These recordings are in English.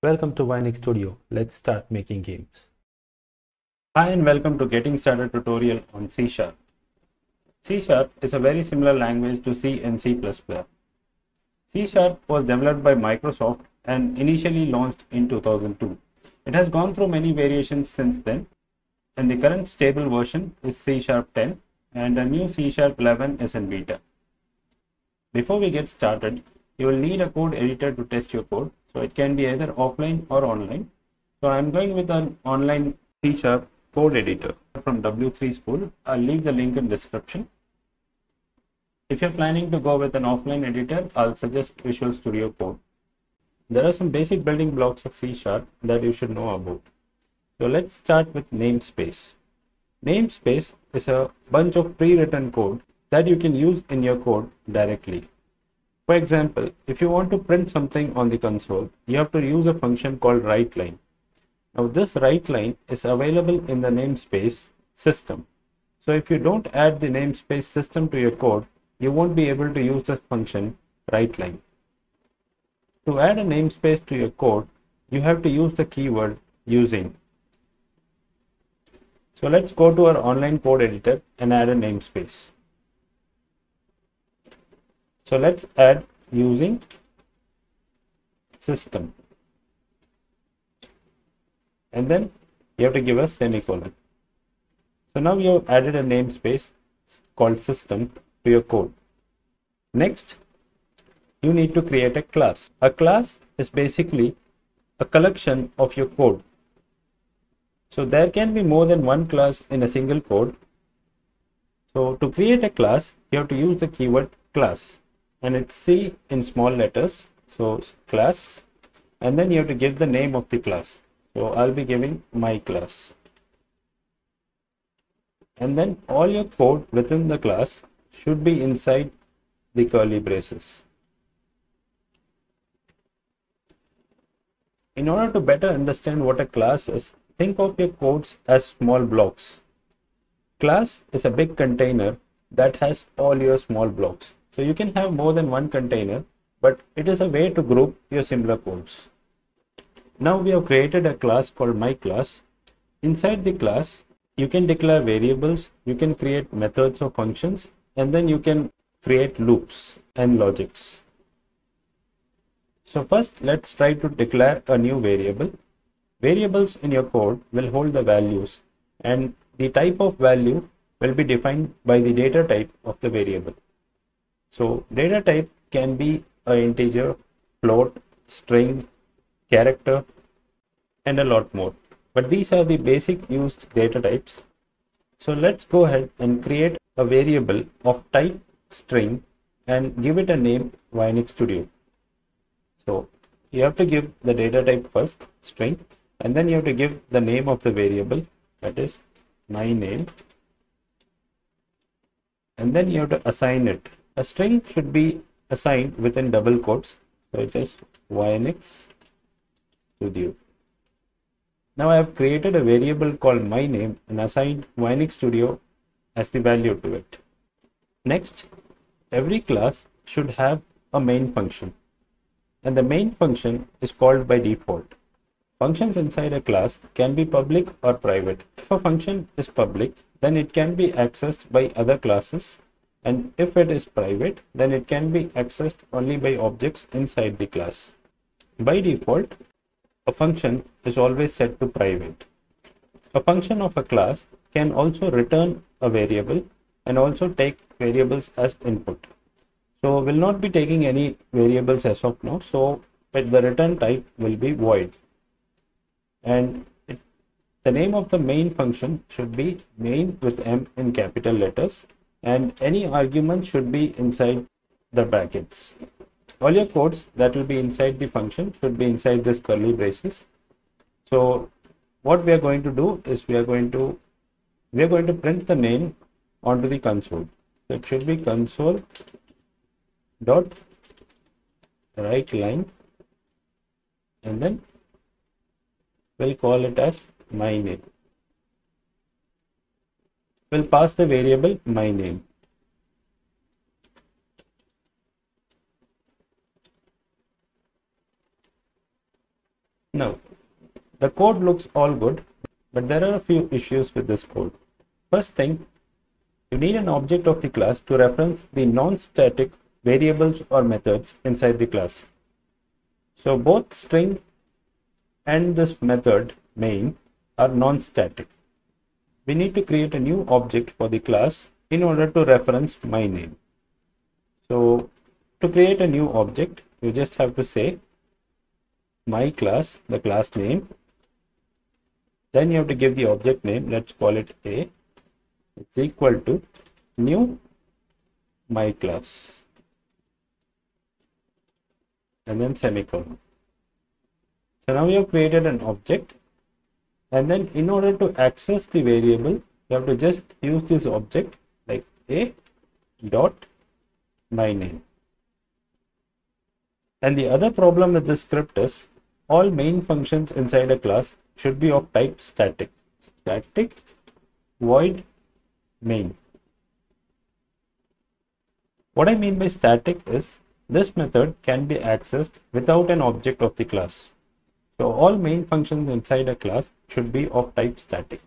Welcome to Vionix Studio. Let's start making games. Hi and welcome to Getting Started tutorial on C Sharp. C Sharp is a very similar language to C and C++. C Sharp was developed by Microsoft and initially launched in 2002. It has gone through many variations since then and the current stable version is C Sharp 10 and a new C Sharp 11 is in beta. Before we get started, you will need a code editor to test your code. So it can be either offline or online. So I'm going with an online C Sharp code editor from W3 School. I'll leave the link in description. If you're planning to go with an offline editor, I'll suggest Visual Studio Code. There are some basic building blocks of C Sharp that you should know about. So let's start with namespace. Namespace is a bunch of pre-written code that you can use in your code directly. For example, if you want to print something on the console, you have to use a function called writeLine. Now this writeLine is available in the namespace system. So if you don't add the namespace system to your code, you won't be able to use the function writeLine. To add a namespace to your code, you have to use the keyword using. So let's go to our online code editor and add a namespace. So let's add using system. And then you have to give a semicolon. So now you have added a namespace called system to your code. Next, you need to create a class. A class is basically a collection of your code. So there can be more than one class in a single code. So to create a class, you have to use the keyword class and it's C in small letters. So class and then you have to give the name of the class. So I'll be giving my class. And then all your code within the class should be inside the curly braces. In order to better understand what a class is, think of your codes as small blocks. Class is a big container that has all your small blocks. So you can have more than one container, but it is a way to group your similar codes. Now we have created a class called my class. Inside the class, you can declare variables, you can create methods or functions, and then you can create loops and logics. So first, let's try to declare a new variable. Variables in your code will hold the values and the type of value will be defined by the data type of the variable. So data type can be an integer, float, string, character, and a lot more. But these are the basic used data types. So let's go ahead and create a variable of type string and give it a name Vionix Studio. So you have to give the data type first, string, and then you have to give the name of the variable that is my name and then you have to assign it a string should be assigned within double quotes so it is Vionix studio now I have created a variable called my name and assigned Vionix studio as the value to it. Next every class should have a main function and the main function is called by default. Functions inside a class can be public or private. If a function is public, then it can be accessed by other classes and if it is private then it can be accessed only by objects inside the class. By default, a function is always set to private. A function of a class can also return a variable and also take variables as input. So we'll not be taking any variables as of now. So the return type will be void. And it, the name of the main function should be main with M in capital letters and any argument should be inside the brackets. All your codes that will be inside the function should be inside this curly braces. So what we are going to do is we are going to we are going to print the name onto the console. So it should be console dot write line and then we'll call it as my name will pass the variable my name. Now, the code looks all good, but there are a few issues with this code. First thing, you need an object of the class to reference the non-static variables or methods inside the class. So both string and this method main are non-static. We need to create a new object for the class in order to reference my name. So to create a new object, you just have to say my class, the class name. Then you have to give the object name. Let's call it A. It's equal to new my class. And then semicolon. So now we have created an object. And then in order to access the variable, you have to just use this object like a dot my name. And the other problem with this script is all main functions inside a class should be of type static. Static void main. What I mean by static is this method can be accessed without an object of the class. So all main functions inside a class should be of type static.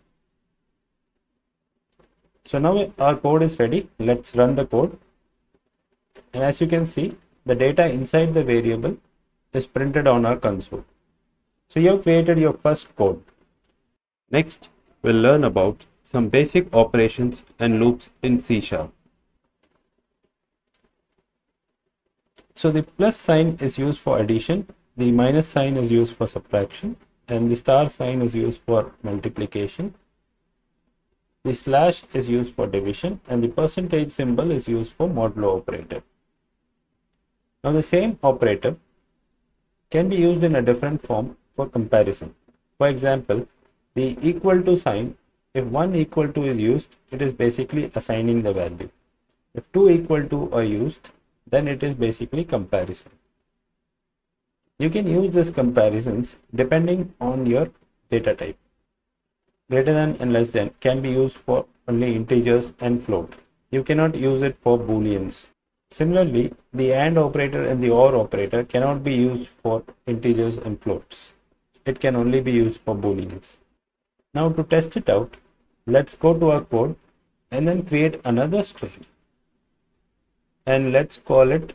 So now our code is ready. Let's run the code. And as you can see, the data inside the variable is printed on our console. So you have created your first code. Next, we'll learn about some basic operations and loops in C Sharp. So the plus sign is used for addition, the minus sign is used for subtraction, and the star sign is used for multiplication. The slash is used for division and the percentage symbol is used for modulo operator. Now the same operator can be used in a different form for comparison. For example, the equal to sign, if 1 equal to is used, it is basically assigning the value. If 2 equal to are used, then it is basically comparison. You can use these comparisons depending on your data type. Greater than and less than can be used for only integers and float. You cannot use it for booleans. Similarly, the AND operator and the OR operator cannot be used for integers and floats. It can only be used for booleans. Now to test it out, let's go to our code and then create another string. And let's call it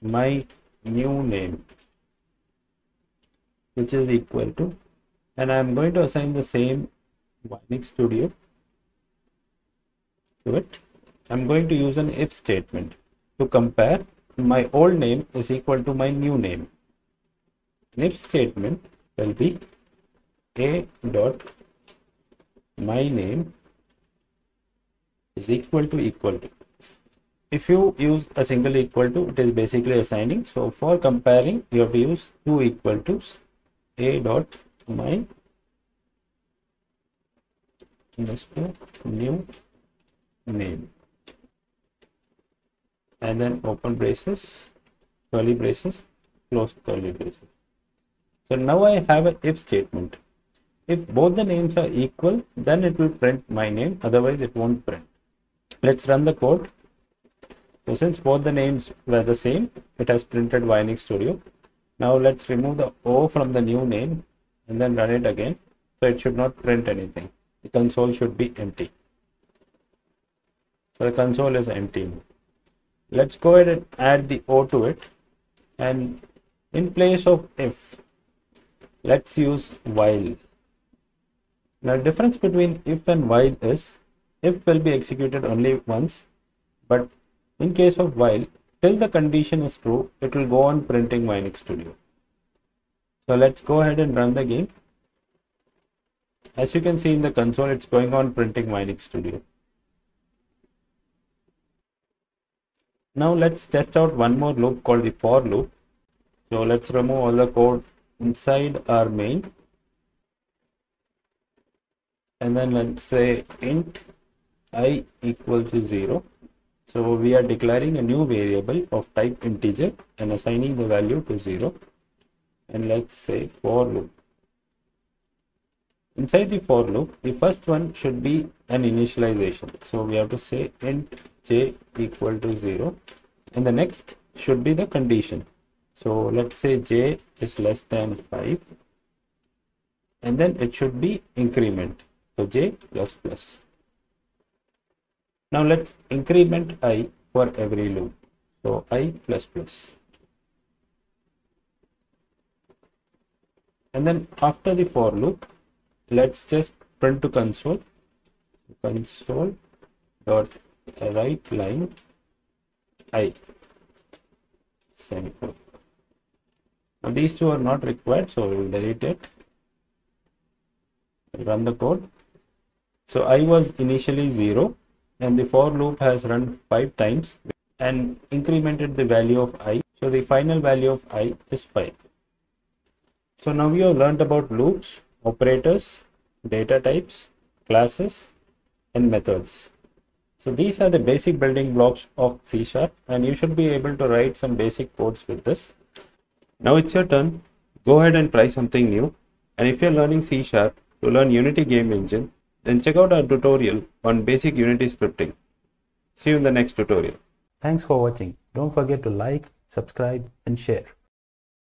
my new name, which is equal to, and I'm going to assign the same Vionix Studio to it I'm going to use an if statement to compare my old name is equal to my new name. An if statement will be a dot my name is equal to equal to. If you use a single equal to, it is basically assigning. So for comparing, you have to use two equal to a dot my new name. And then open braces curly braces close curly braces. So now i have a if statement. If both the names are equal then it will print my name. Otherwise it won't print. Let's run the code so since both the names were the same it has printed Vionix Studio. Now let's remove the O from the new name and then run it again. So it should not print anything. The console should be empty. So the console is empty. Let's go ahead and add the o to it. And in place of if let's use while. Now difference between if and while is if will be executed only once but in case of while till the condition is true it will go on printing Vionix Studio so let's go ahead and run the game as you can see in the console it's going on printing Vionix Studio Now let's test out one more loop called the for loop. So let's remove all the code inside our main. And then let's say int i equal to 0. So we are declaring a new variable of type integer and assigning the value to 0. And let's say for loop. Inside the for loop, the first one should be an initialization. So we have to say int j equal to 0 and the next should be the condition so let's say j is less than 5 and then it should be increment so j plus plus now let's increment i for every loop. So i plus plus. And then after the for loop let's just print to console. Console dot write line i. Semicolon now these two are not required so we will delete it. Run the code. So i was initially 0 and the for loop has run 5 times and incremented the value of i. So the final value of i is 5 so now we have learned about loops operators data types classes and methods. So these are the basic building blocks of c sharp and you should be able to write some basic codes with this. Now it's your turn. Go ahead and try something new. And if you're learning c sharp to learn unity game engine then check out our tutorial on basic unity scripting see you in the next tutorial Thanks for watching. Don't forget to like, subscribe and share.